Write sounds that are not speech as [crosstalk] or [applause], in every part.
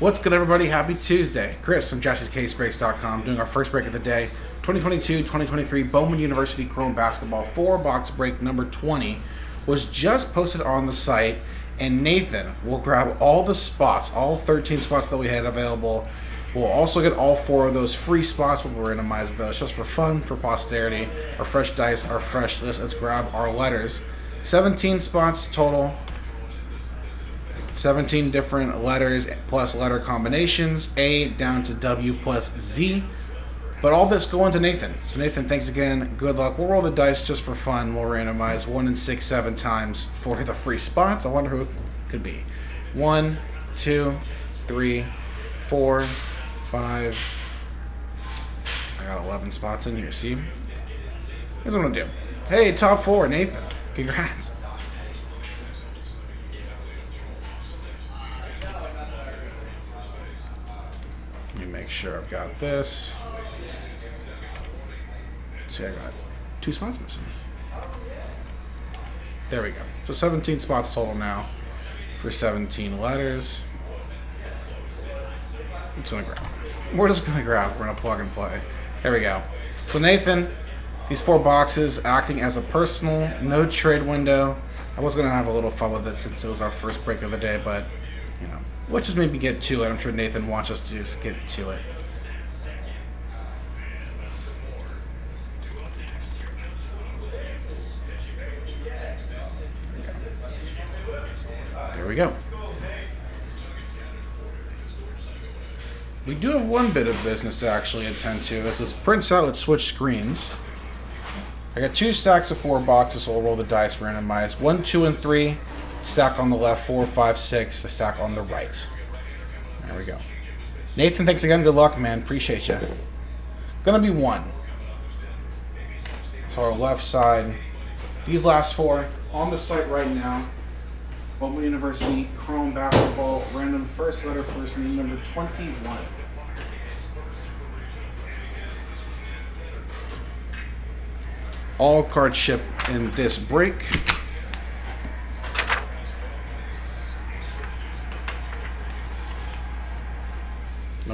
What's good, everybody? Happy Tuesday. Chris from JaspysCaseBreaks.com doing our first break of the day 2022-2023 Bowman University Chrome Basketball 4 box break number 20 was just posted on the site and Nathan will grab all the spots, all 13 spots that we had available. We'll also get all four of those free spots, but we'll randomize those just for fun, for posterity. Our fresh dice, our fresh list. Let's grab our letters. 17 spots total. 17 different letters plus letter combinations, A down to W plus Z. But all this going to Nathan. So Nathan, thanks again. Good luck. We'll roll the dice just for fun. We'll randomize one and six, seven times for the free spots. I wonder who it could be. One, two, three, four, five. I got 11 spots in here. See? Here's what I'm gonna do. Hey, top four, Nathan. Congrats. Sure I've got this. See, I got two spots missing. There we go. So 17 spots total now for 17 letters. I'm gonna grab. We're just gonna grab. We're gonna plug and play. There we go. So Nathan, these four boxes acting as a personal, no trade window. I was gonna have a little fun with it since it was our first break of the day, but let's just maybe get to it. I'm sure Nathan wants us to just get to it. There we go. We do have one bit of business to actually attend to. This prints out, let's switch screens. I got two stacks of four boxes, so we'll roll the dice randomized. One, two, and three. Stack on the left, four, five, six. The stack on the right. There we go. Nathan, thanks again. Good luck, man. Appreciate you. Gonna be one. So our left side. These last four on the site right now. Bowman University Chrome Basketball Random First Letter First Name number 21. All cards ship in this break.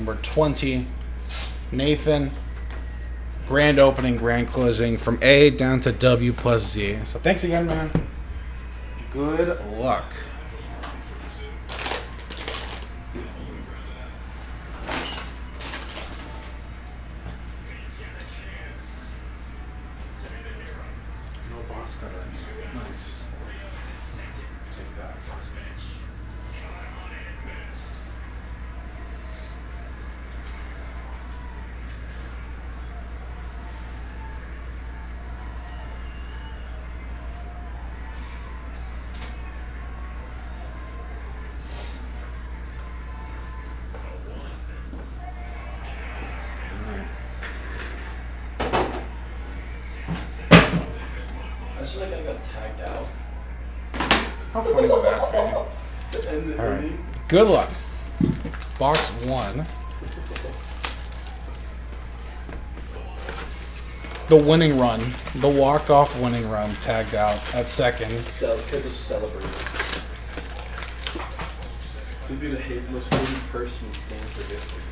Number 20, Nathan. Grand opening, grand closing from A down to W plus Z. So thanks again, man. Good luck. No box cutter. Nice. Take that. I just feel like I got tagged out. How funny would that be? To end the All right. Good luck. Box one. The winning run, the walk-off winning run, tagged out at second. Because of celebrating. You'd be the most hated person in Stanford history.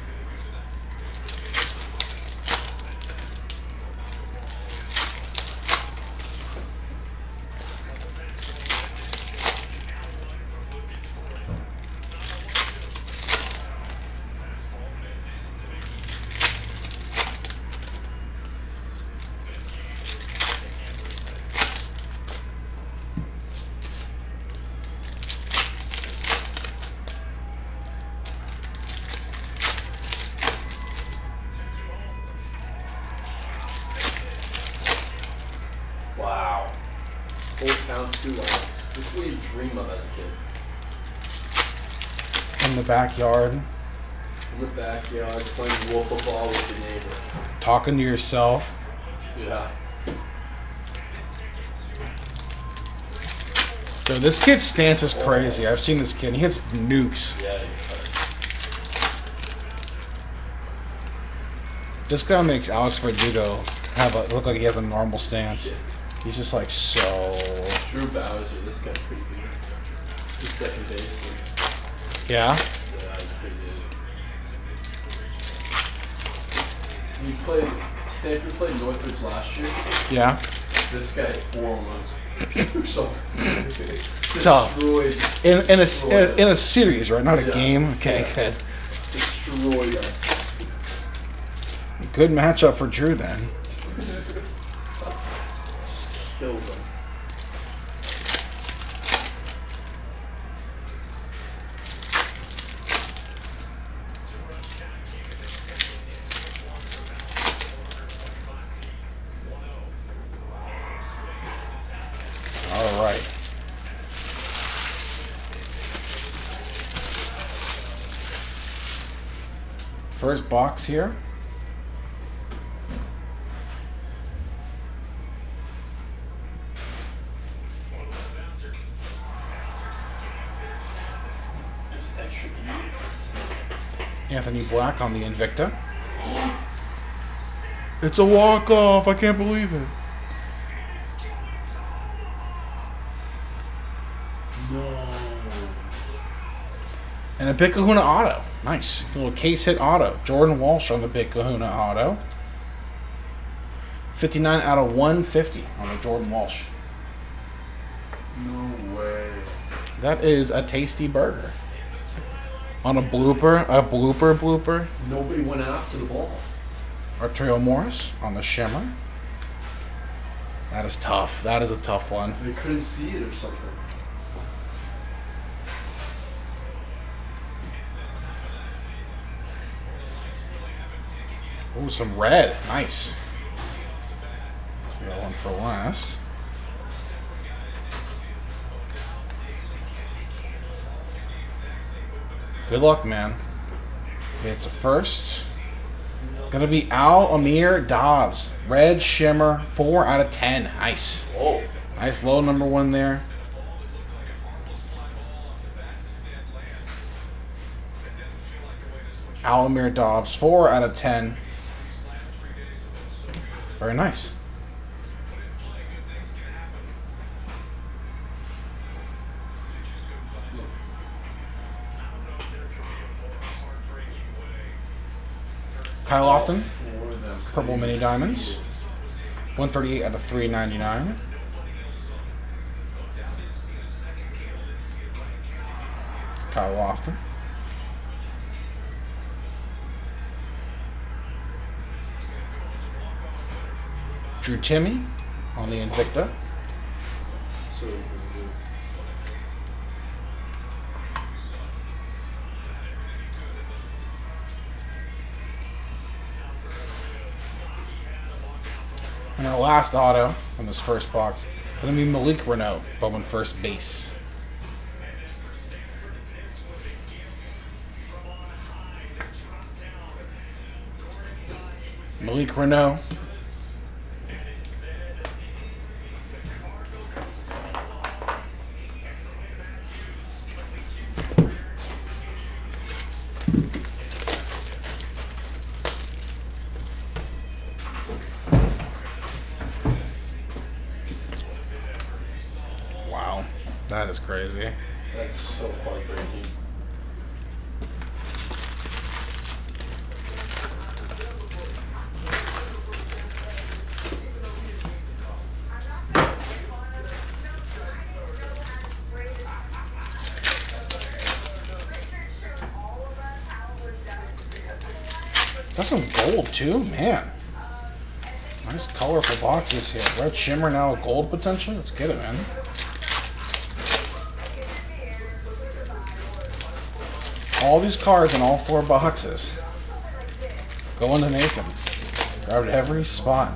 Wow. Four count, two lines. This is what you dream of as a kid. In the backyard, In the backyard, playing wolf football with your neighbor. talking to yourself. Yeah. Dude, this kid's stance is crazy. I've seen this kid. He hits nukes. Yeah. This guy makes Alex Verdugo have a look like he has a normal stance. He's just like so. Drew Bowser, this guy's pretty good. He's second base. Yeah. We played Stanford played Northridge last year. Yeah. This guy four months. [laughs] or something. Tough. In, in a in a series, right? Not a game. Okay, yeah. good. Us. Good matchup for Drew then. First box here. Anthony Black on the Invicta. It's a walk off. I can't believe it. No. And a Big Kahuna auto. Nice. A little case hit auto. Jordan Walsh on the Big Kahuna auto. 59 out of 150 on the Jordan Walsh. No way. That is a tasty burger. On a blooper, a blooper blooper. Nobody went after the ball. Arterio Morris on the Shimmer. That is tough. That is a tough one. They couldn't see it or something. Ooh, some red. Nice. Got one for last. Good luck, man. It's a first. Gonna be Al Amir Dawes. Red Shimmer, 4 out of 10. Nice. Whoa. Nice low number one there. Alamir Dawes, 4 out of 10. Very nice. Kyle Lofton. Purple Mini Diamonds. 138 out of 399. Kyle Lofton. Drew Timme on the Invicta. And our last auto on this first box going to be Malik Reneau, Bowman first base. Malik Reneau. That is crazy. That's so heartbreaking. That's some gold too, man. Nice colorful boxes here. Red shimmer now gold potentially. Let's get it, man. All these cards in all four boxes. Going to Nathan. Grabbed every spot.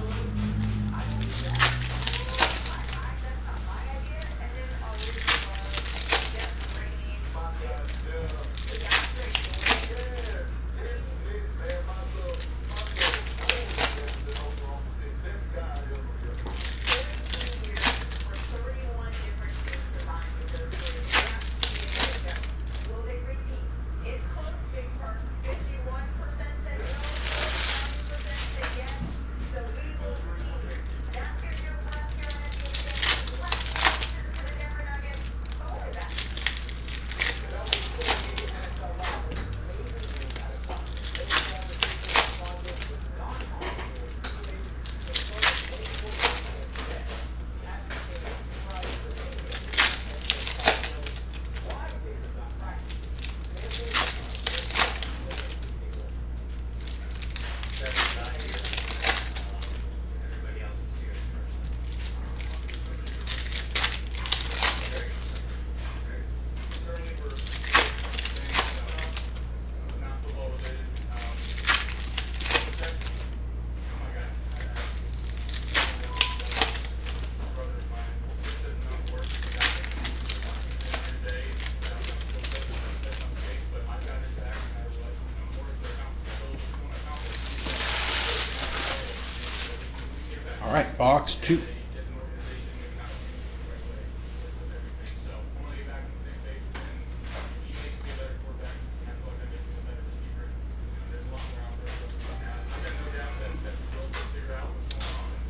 All right, box two.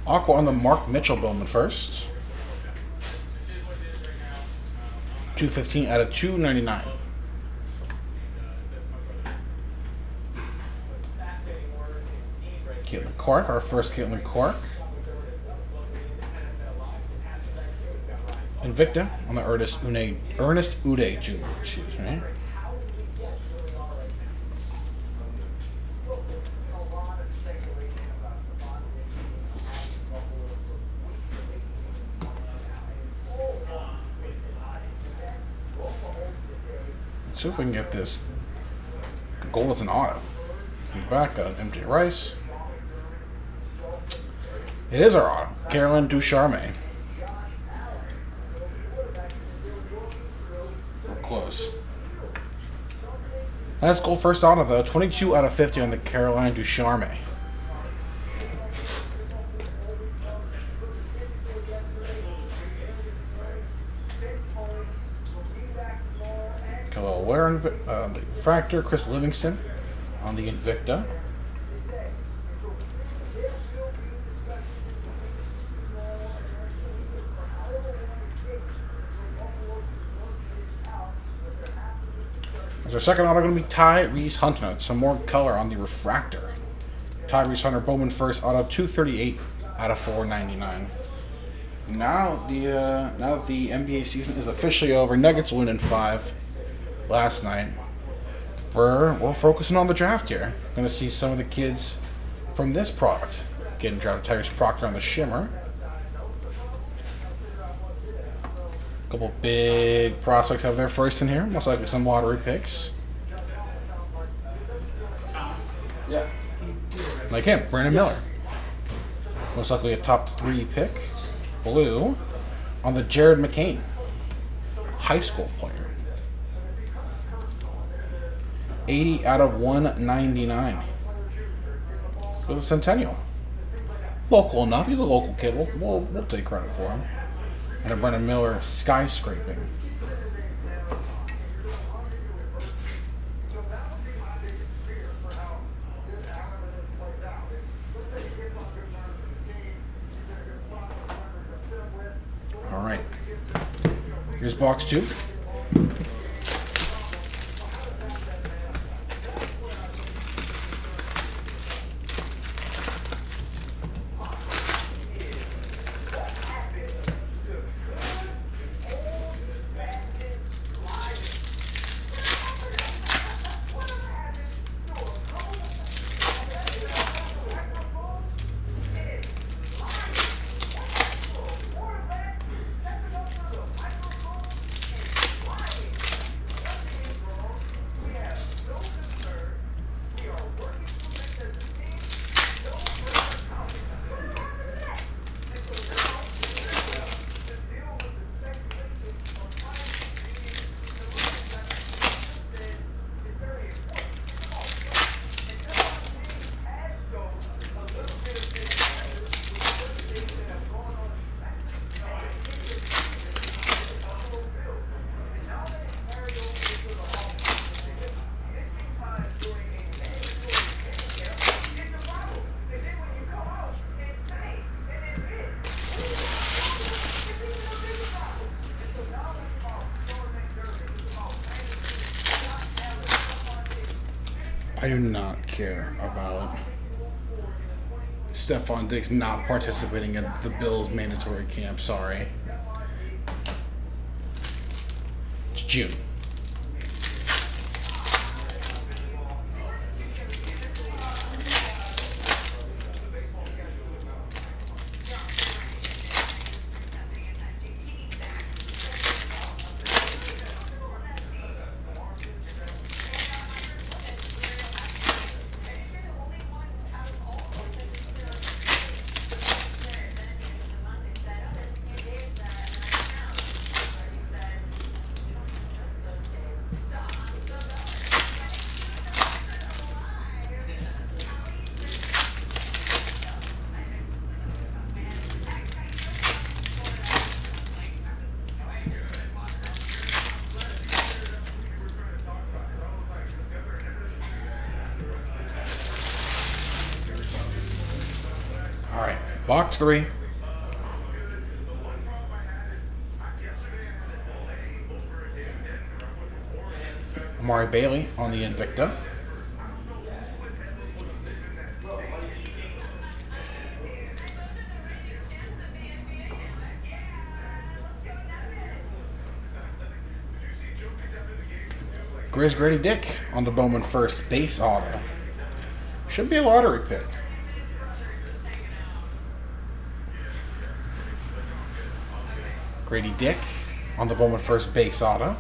Aqua on the Mark Mitchell Bowman first. 215 out of 299. Caitlin Clark, our first Caitlin Clark. Invicta on the Ernest Une, Ernest Udeh Jr. Excuse me. Let's see if we can get this gold as an auto. The back, got an MJ Rice. It is our auto. Caroline Ducharme. We're close. That's gold first auto though. 22 out of 50 on the Caroline Ducharme. Kel'el Ware, uh, the Fractor, Chris Livingston on the Invicta. As our second auto going to be Tyrese Hunter. Some more color on the Refractor. Tyrese Hunter Bowman first auto 238 out of 499. Now the uh, now that the NBA season is officially over, Nuggets win in five last night. We're we're focusing on the draft here. Going to see some of the kids from this product getting drafted. Tyrese Proctor on the Shimmer. A couple big prospects have their first in here. Most likely some lottery picks. Yeah. Like him, Brandon Miller. Most likely a top three pick. Blue on the Jared McCain. High school player. 80 out of 199. For the Centennial. Local enough. He's a local kid. We'll, we'll, we'll take credit for him. And a Brandon Miller skyscraping. All right. Here's box two. I do not care about Stefon Diggs not participating in the Bills mandatory camp. Sorry. It's June. Box three. Amari Bailey on the Invicta. Grizz Grady Dick on the Bowman first base auto. Should be a lottery pick. Grady Dick on the Bowman first base auto.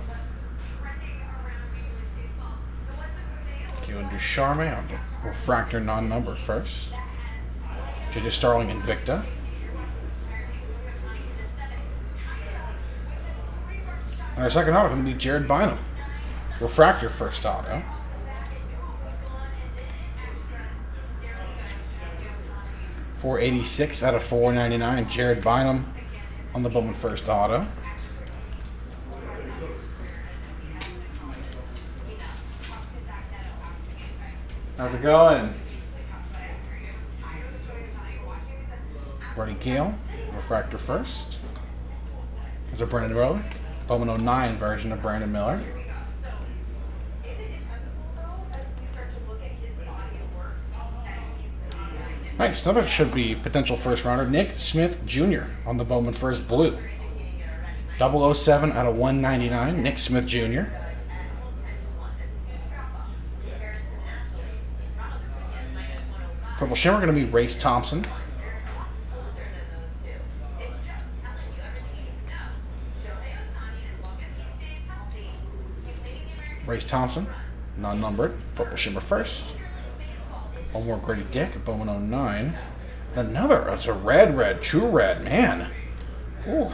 Keelan Ducharme on the refractor non-number first. JJ Starling Invicta. And our second auto going to be Jared Bynum. Refractor first auto. Four eighty six out of four ninety nine. Jared Bynum on the Bowman first auto. How's it going? Brady Gale, refractor first. There's a Brandon Miller, Bowman 09 version of Brandon Miller. Nice. Another should be potential first rounder. Nick Smith Jr. on the Bowman first blue. 007 out of 199. Nick Smith Jr. Purple Shimmer going to be Race Thompson. Race Thompson, non-numbered. Purple Shimmer first. One more Grady Dick, Bowman 09. Another, it's a red, red, true red, man. Ooh.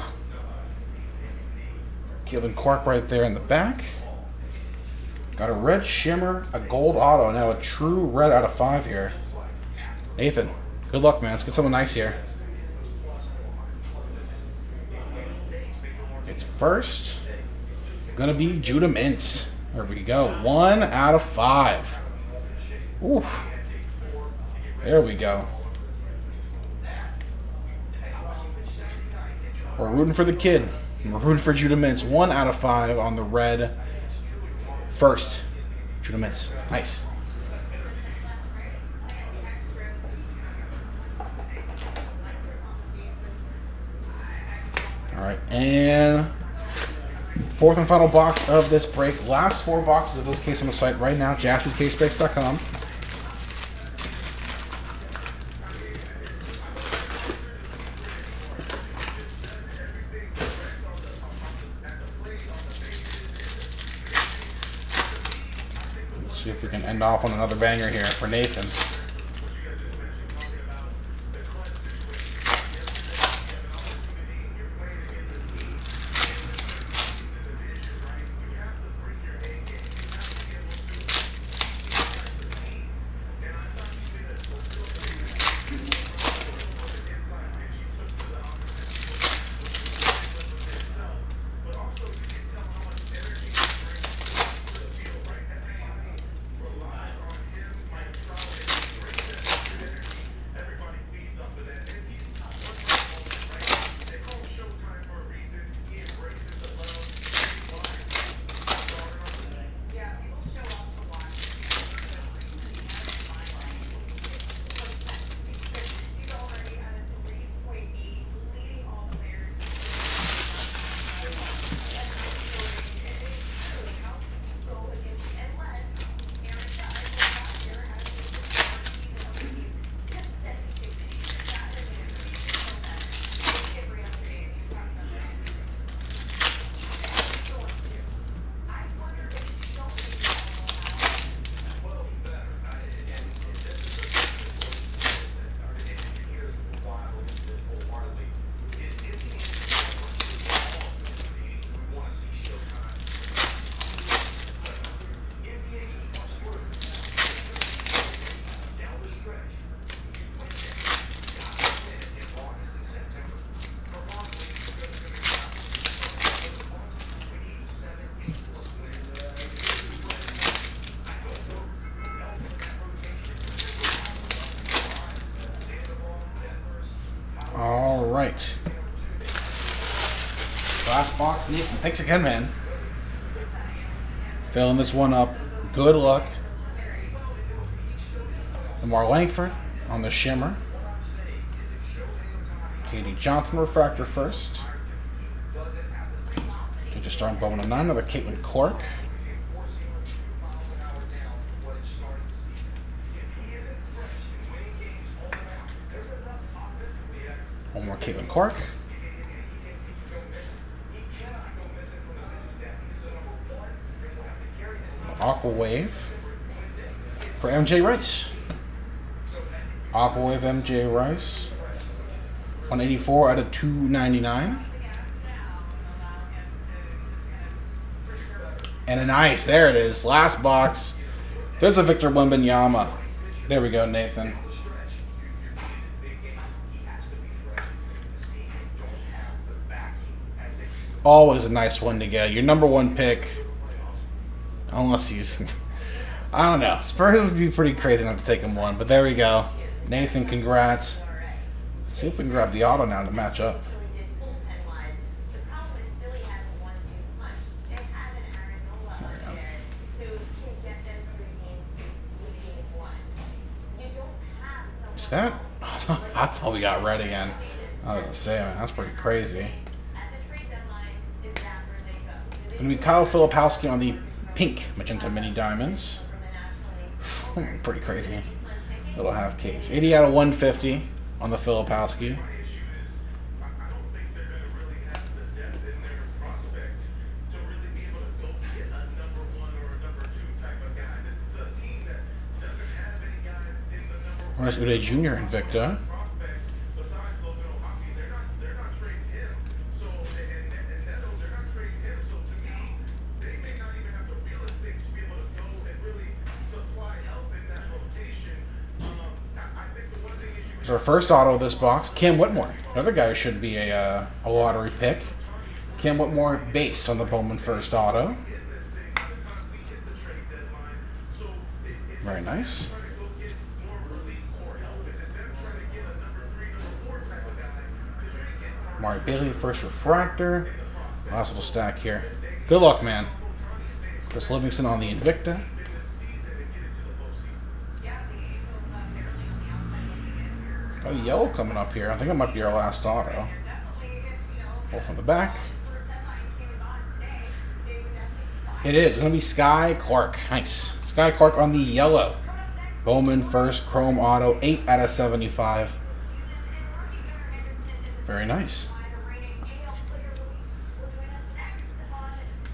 Keelan Clark right there in the back. Got a red shimmer, a gold auto, now a true red out of five here. Nathan, good luck, man. Let's get someone nice here. It's first. Gonna be Judah Mintz. There we go. One out of five. Oof. There we go. We're rooting for the kid. We're rooting for Judah Mintz. One out of five on the red. First, Judah Mintz. Nice. All right, and fourth and final box of this break. Last four boxes of this case on the site right now, jaspyscasebreaks.com. see if we can end off on another banger here for Nathan. Right. Last box, Nathan. Thanks again, man. Filling this one up. Good luck. Lamar Langford on the shimmer. Katie Johnson refractor first. Just starting Bowman nine. Another Caitlin Cork. Cork. Aqua Wave for MJ Rice. Aqua Wave MJ Rice. 184 out of 299. And a nice, there it is. Last box. There's a Victor Wembanyama. There we go, Nathan. Always a nice one to get. Your number one pick. Unless he's. [laughs] I don't know. Spurs would be pretty crazy not to take him one, but there we go. Nathan, congrats. Let's see if we can grab the auto now to match up. Is that? [laughs] I thought we got red again. I was gonna say, man, that's pretty crazy. Gonna be Kyle Filipowski on the pink magenta mini diamonds. [laughs] pretty crazy. Little half case. 80 out of 150 on the Filipowski. Where's Udeh Jr. Invicta? It's our first auto of this box. Cam Whitmore, another guy who should be a, uh, a lottery pick. Cam Whitmore base on the Bowman first auto. Very nice. Mari Bailey, first refractor. Last little stack here. Good luck, man. Chris Livingston on the Invicta. Yellow coming up here. I think it might be our last auto. Pull from the back. It is. It's going to be Skyy Clark. Nice. Skyy Clark on the yellow. Bowman first, Chrome Auto, 8 out of 75. Very nice.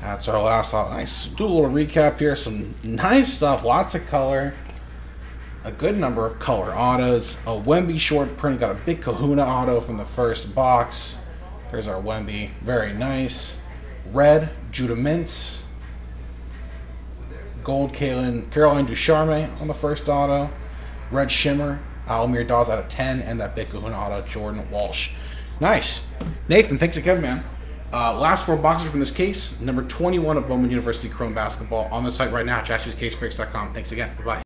That's our last auto. Nice. Do a little recap here. Some nice stuff. Lots of color a good number of color autos. A Wemby short print, got a big Kahuna auto from the first box. There's our Wemby, very nice. Red, Judah Mintz. Gold, Kaylin, Caroline Ducharme on the first auto. Red Shimmer, Almir Dawes out of 10, and that big Kahuna auto, Jordan Walsh. Nice. Nathan, thanks again, man. Uh, last four boxes from this case. Number 21 of Bowman University Chrome Basketball on the site right now, jaspyscasebreaks.com. Thanks again. Bye-bye.